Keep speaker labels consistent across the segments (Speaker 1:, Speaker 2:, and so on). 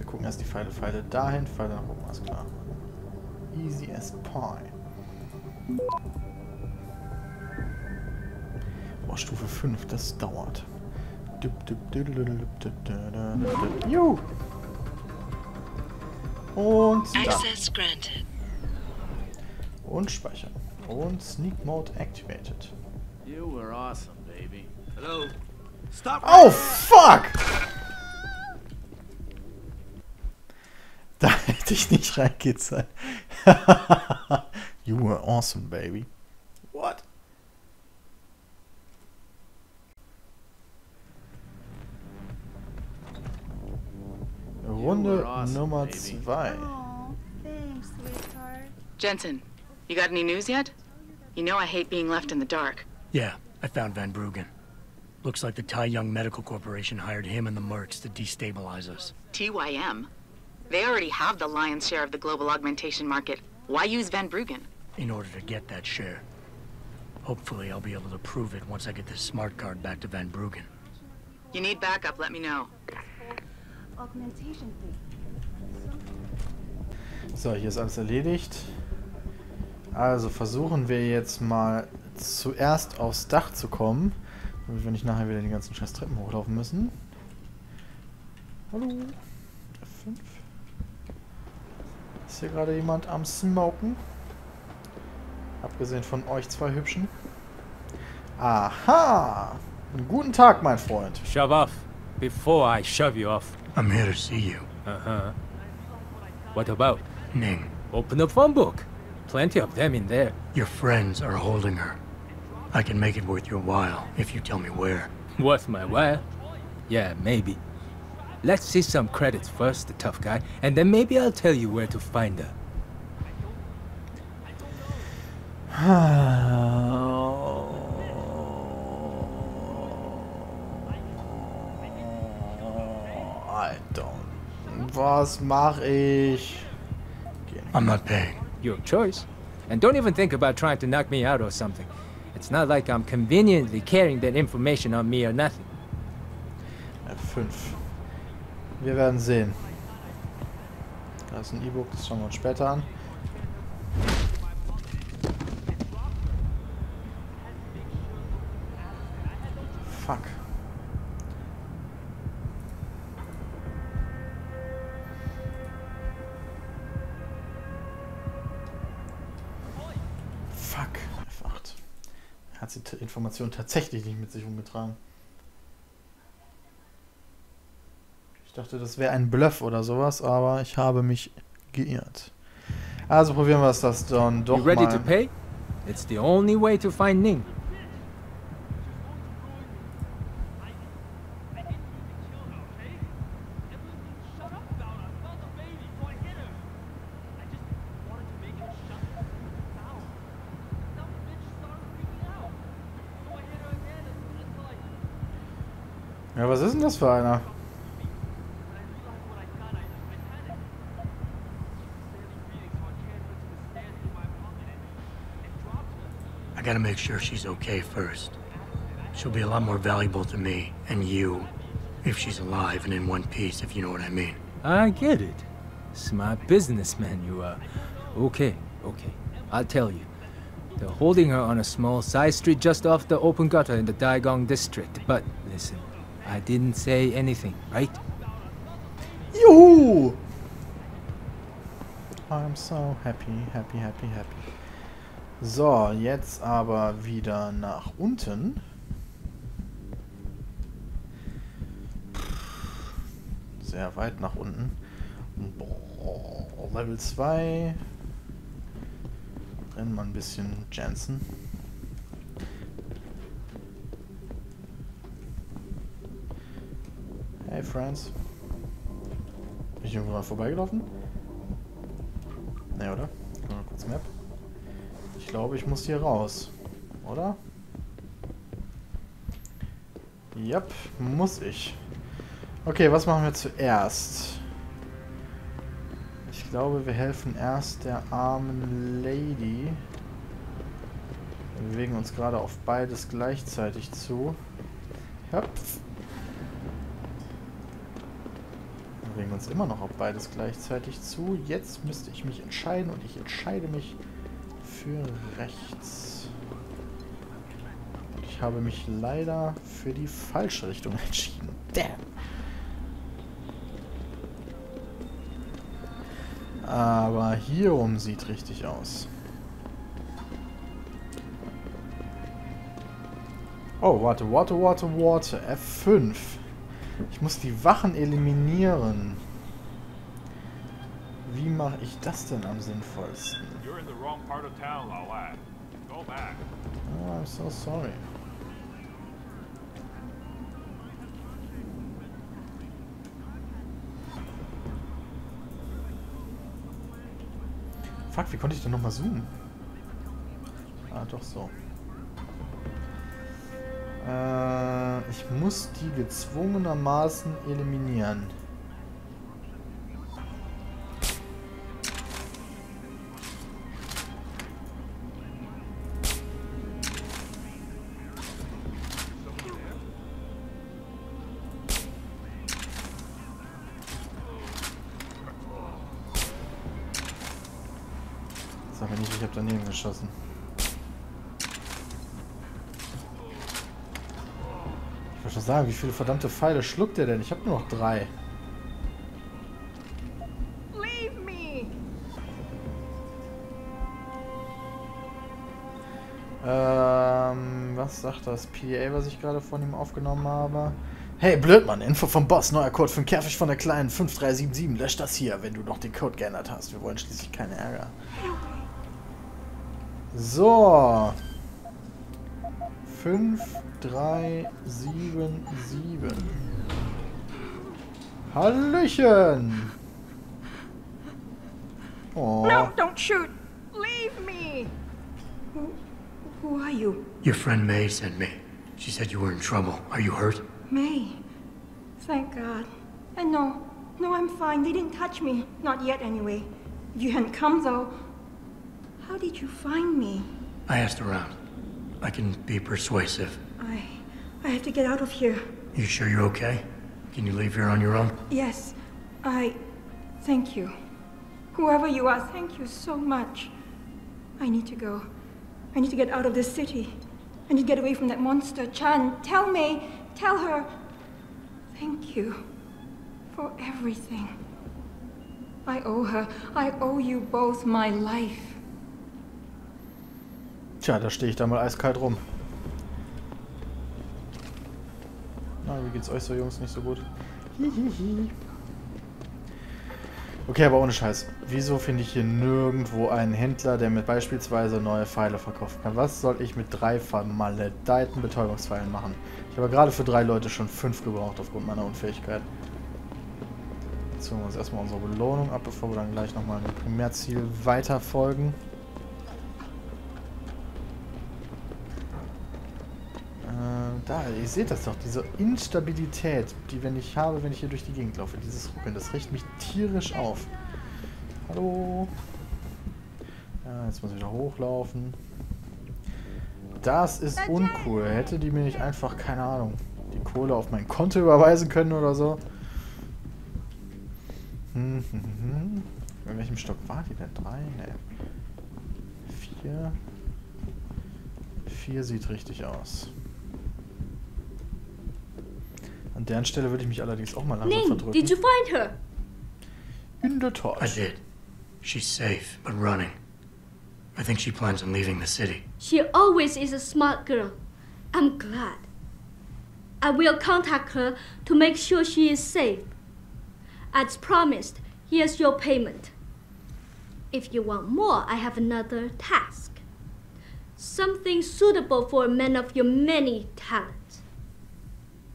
Speaker 1: Wir gucken erst die Pfeile. Pfeile dahin, Pfeile nach oben. Alles klar. Easy as pie. Boah, Stufe 5, das dauert. Juhu. Und da.
Speaker 2: Access granted.
Speaker 1: Und speichern. Und Sneak Mode activated.
Speaker 3: You were awesome, baby. Hello. Stop.
Speaker 1: Oh, fuck! Da hätte ich nicht sollen. you were awesome, baby. What? Runde
Speaker 3: awesome,
Speaker 1: Nummer
Speaker 3: baby.
Speaker 1: 2.
Speaker 4: Aw, thanks.
Speaker 2: Jensen, you got any news yet? You know I hate being left in the dark.
Speaker 5: Yeah, I found Van Bruggen. Looks like the Tai Young Medical Corporation hired him and the Mercs to destabilize us.
Speaker 2: TYM? They already have the lion's share of the global augmentation market. Why use Van Bruggen?
Speaker 5: In order to get that share. Hopefully, I'll be able to prove it once I get this smart card back to Van Bruggen.
Speaker 2: You need backup, let me know.
Speaker 1: So, hier ist alles erledigt. Also versuchen wir jetzt mal zuerst aufs Dach zu kommen, damit wir nicht nachher wieder die ganzen scheiß Treppen hochlaufen müssen. Hallo. F5. Ist hier gerade jemand am Smoken? Abgesehen von euch zwei Hübschen. Aha! Guten Tag, mein Freund.
Speaker 6: Shove off before I shove you off.
Speaker 5: I'm here to see you.
Speaker 6: Uh huh. What about?
Speaker 5: Ning,
Speaker 6: Open the phone book. Plenty of them in there.
Speaker 5: your friends are holding her. I can make it worth your while if you tell me where.
Speaker 6: Worth my while? Yeah, maybe. Let's see some credits first, the tough guy, and then maybe I'll tell you where to find her.
Speaker 1: I don't. Was mach ich?
Speaker 5: I'm not paying.
Speaker 6: Your choice. And don't even think about trying to knock me out or something. It's not like I'm conveniently carrying that information on me or nothing.
Speaker 1: Äh, F5. Wir werden sehen. Da ist ein E-Book, das schauen wir uns später an. Fuck. Fuck. F8. Er hat die Information tatsächlich nicht mit sich umgetragen. Ich dachte, das wäre ein Bluff oder sowas, aber ich habe mich geirrt. Also probieren wir es das dann doch
Speaker 6: you ready
Speaker 1: mal.
Speaker 6: to pay? It's the only way to find Ning.
Speaker 1: Ja, was ist denn das für einer?
Speaker 5: Gotta make sure she's okay first. She'll be a lot more valuable to me and you if she's alive and in one piece, if you know what I mean.
Speaker 6: I get it. Smart businessman you are. Okay, okay. I'll tell you. They're holding her on a small side street just off the open gutter in the Daigong district. But listen, I didn't say anything, right?
Speaker 1: Juhu! I'm so happy, happy, happy, happy. So, jetzt aber wieder nach unten. Sehr weit nach unten. Level 2. Rennen wir ein bisschen Jansen. Hey, Friends. Bin ich irgendwo mal vorbeigelaufen? Ne, oder? Guck mal kurz Map. Glaube, ich muss hier raus. Oder? Yep, muss ich. Okay, was machen wir zuerst? Ich glaube, wir helfen erst der armen Lady. Wir bewegen uns gerade auf beides gleichzeitig zu. Yep. Wir legen uns immer noch auf beides gleichzeitig zu. Jetzt müsste ich mich entscheiden und ich entscheide mich für rechts. Ich habe mich leider für die falsche Richtung entschieden. Damn. Aber hier oben sieht richtig aus. Oh, warte, warte, warte, warte. F5. Ich muss die Wachen eliminieren. Wie mache ich das denn am sinnvollsten?
Speaker 7: Wrong part of town, Lawad. Go back.
Speaker 1: Oh, I'm so sorry. Fuck, wie konnte ich denn nochmal zoomen? Ah, doch so. Äh, ich muss die gezwungenermaßen eliminieren. Nicht, ich habe daneben geschossen. Ich wollte schon sagen, wie viele verdammte Pfeile schluckt der denn? Ich habe nur noch drei.
Speaker 4: Leave me!
Speaker 1: Ähm, was sagt das PA, was ich gerade von ihm aufgenommen habe? Hey, Blödmann, Info vom Boss, neuer Code für den Käfig von der kleinen 5377. Lösch das hier, wenn du noch den Code geändert hast. Wir wollen schließlich keinen Ärger. So. 5, 3, 7, 7. Hallöchen! Oh.
Speaker 4: No, don't shoot! Leave me! Who, who are you?
Speaker 5: Your friend May sent me. She said you were in trouble. Are you hurt?
Speaker 4: May. Thank God. And no, no, I'm fine. They didn't touch me. Not yet, anyway. If you hadn't come, though, how did you find me?
Speaker 5: I asked around. I can be persuasive.
Speaker 4: I. I have to get out of here.
Speaker 5: You sure you're okay? Can you leave here on your own?
Speaker 4: Yes, I. Thank you. Whoever you are, thank you so much. I need to go. I need to get out of this city. I need to get away from that monster, Chan. Tell me. tell her. Thank you for everything. I owe her. I owe you both my life.
Speaker 1: Tja, da stehe ich da mal eiskalt rum. Na, wie geht's euch so, Jungs? Nicht so gut? Hihihi. Okay, aber ohne Scheiß. Wieso finde ich hier nirgendwo einen Händler, der mir beispielsweise neue Pfeile verkaufen kann? Was soll ich mit drei vermaledeiten Betäubungspfeilen machen? Ich habe gerade für drei Leute schon fünf gebraucht aufgrund meiner Unfähigkeit. Jetzt holen wir uns erstmal unsere Belohnung ab, bevor wir dann gleich nochmal ein Primärziel weiterfolgen. Äh, da, ihr seht das doch, diese Instabilität, die wenn ich habe, wenn ich hier durch die Gegend laufe, dieses Ruckeln, das riecht mich tierisch auf. Hallo? Ja, jetzt muss ich wieder hochlaufen. Das ist uncool. Hätte die mir nicht einfach, keine Ahnung, die Kohle auf mein Konto überweisen können oder so? Hm, hm, hm, hm. In welchem Stock war die denn? Drei? Ne. Vier. Vier sieht richtig aus. Deren Stelle würde ich mich allerdings auch mal langsam
Speaker 8: Ning,
Speaker 1: verdrücken.
Speaker 8: did you find her?
Speaker 1: In der Tat.
Speaker 5: I did. She's safe, but running. I think she plans on leaving the city.
Speaker 8: She always is a smart girl. I'm glad. I will contact her to make sure she is safe. As promised, here's your payment. If you want more, I have another task. Something suitable for a man of your many talents.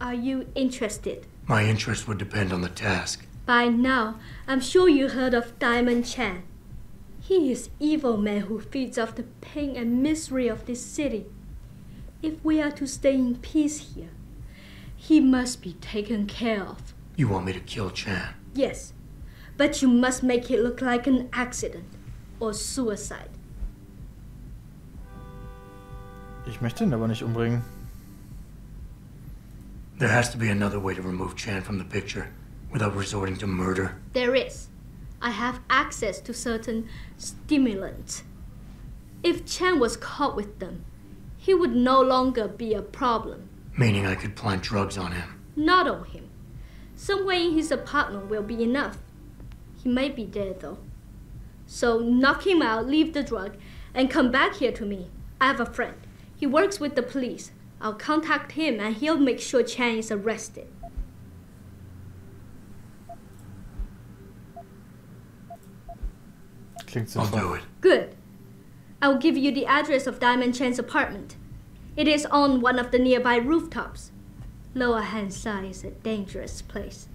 Speaker 8: Are you interested?
Speaker 5: My interest would depend on the task.
Speaker 8: By now, I'm sure you heard of Diamond Chan. He is evil man who feeds off the pain and misery of this city. If we are to stay in peace here, he must be taken care of.
Speaker 5: You want me to kill Chan?
Speaker 8: Yes, but you must make it look like an accident or suicide.
Speaker 1: Ich möchte ihn aber nicht umbringen.
Speaker 5: There has to be another way to remove Chan from the picture without resorting to murder?
Speaker 8: There is. I have access to certain stimulants. If Chen was caught with them, he would no longer be a problem.
Speaker 5: Meaning I could plant drugs on him.
Speaker 8: Not on him. Somewhere in his apartment will be enough. He may be dead though. So knock him out, leave the drug, and come back here to me. I have a friend. He works with the police. I'll contact him and he'll make sure Chan is arrested.
Speaker 1: Klingt
Speaker 5: I'll do it.
Speaker 8: Good. I'll give you the address of Diamond Chan's apartment. It is on one of the nearby rooftops. Lower Hansai is a dangerous place.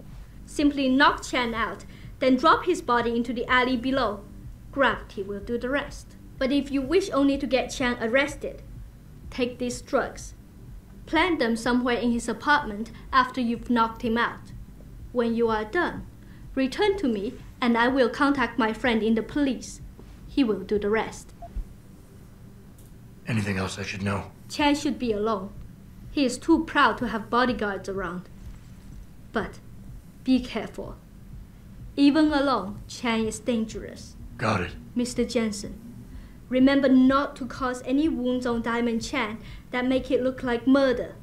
Speaker 8: Simply knock Chan out, then drop his body into the alley below. Gravity will do the rest. But if you wish only to get Chan arrested, take these drugs. Plant them somewhere in his apartment after you've knocked him out. When you are done, return to me and I will contact my friend in the police. He will do the rest.
Speaker 5: Anything else I should know?
Speaker 8: Chan should be alone. He is too proud to have bodyguards around. But be careful. Even alone, Chan is dangerous.
Speaker 5: Got it.
Speaker 8: Mr. Jensen, remember not to cause any wounds on Diamond Chan that make it look like murder.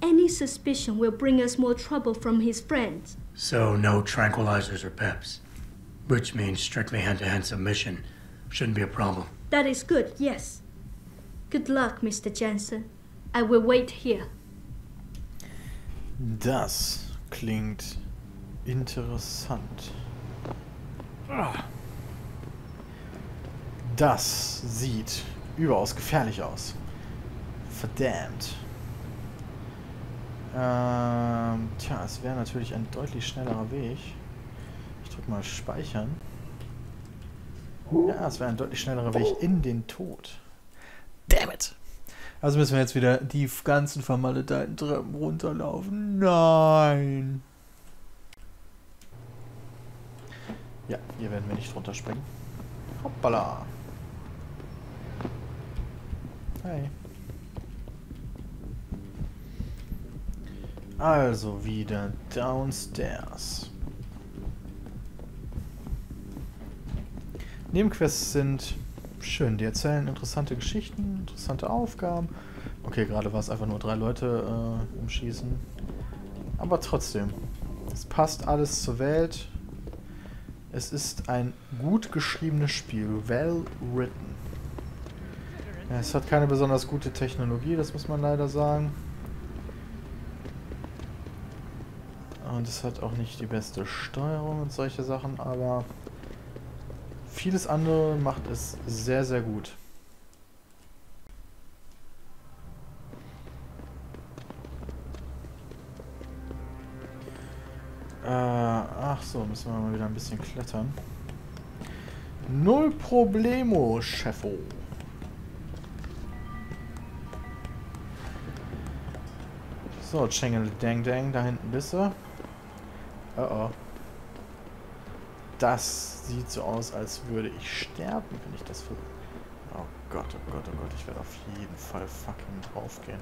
Speaker 8: Any suspicion will bring us more trouble from his friends.
Speaker 5: So, no tranquilizers or peps. Which means strictly hand to hand submission. Shouldn't be a problem.
Speaker 8: That is good, yes. Good luck, Mr. Jensen. I will wait here.
Speaker 1: Das klingt interessant. Ah. Das sieht überaus gefährlich aus. Verdammt. Ähm, tja, es wäre natürlich ein deutlich schnellerer Weg. Ich drück mal Speichern. Ja, es wäre ein deutlich schnellerer Weg in den Tod. Damn it! Also müssen wir jetzt wieder die ganzen vermaledeiten Treppen runterlaufen. Nein! Ja, hier werden wir nicht runterspringen. Hoppala! Hi. Also wieder downstairs. Nebenquests sind schön. Die erzählen interessante Geschichten, interessante Aufgaben. Okay, gerade war es einfach nur drei Leute äh, im. Aber trotzdem, es passt alles zur Welt. Es ist ein gut geschriebenes Spiel. Well written. Ja, es hat keine besonders gute Technologie, das muss man leider sagen. Und es hat auch nicht die beste Steuerung und solche Sachen, aber vieles andere macht es sehr, sehr gut. Äh, ach so, müssen wir mal wieder ein bisschen klettern. Null Problemo, Chefo. So, Chengel Dang Dang, da hinten bist du. Oh oh. Das sieht so aus, als würde ich sterben, wenn ich das für... Oh Gott, oh Gott, oh Gott, ich werde auf jeden Fall fucking draufgehen.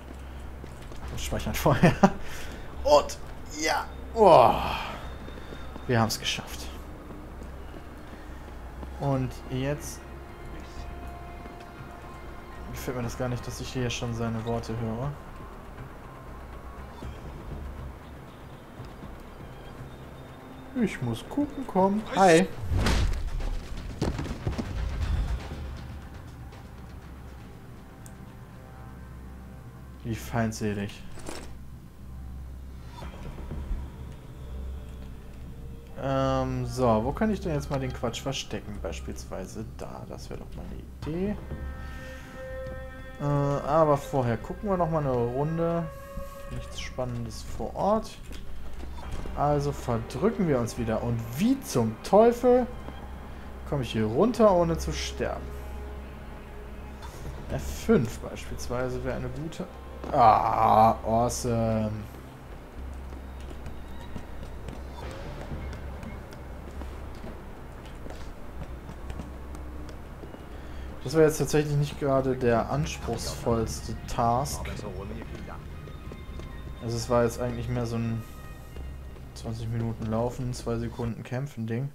Speaker 1: Wir speichern vorher. Und, ja, oh, wir haben es geschafft. Und jetzt gefällt mir das gar nicht, dass ich hier schon seine Worte höre. Ich muss gucken, komm. Hi. Wie feindselig. Ähm, so, wo kann ich denn jetzt mal den Quatsch verstecken? Beispielsweise da. Das wäre doch mal eine Idee. Äh, aber vorher gucken wir noch mal eine Runde. Nichts Spannendes vor Ort. Also verdrücken wir uns wieder. Und wie zum Teufel komme ich hier runter, ohne zu sterben? F5 beispielsweise wäre eine gute... Ah, awesome. Das war jetzt tatsächlich nicht gerade der anspruchsvollste Task. Also es war jetzt eigentlich mehr so ein 20 Minuten laufen, 2 Sekunden kämpfen, Ding.